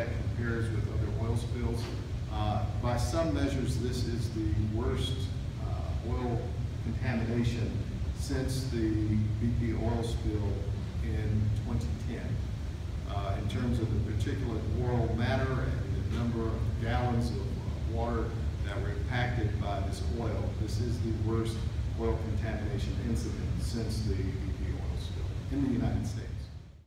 that compares with other oil spills. Uh, By some measures, this is the worst uh, oil contamination since the BP oil spill in 2010. Uh, In terms of the particulate oil matter and the number of gallons of uh, water that were impacted by this oil, this is the worst oil contamination incident since the BP oil spill in the United States.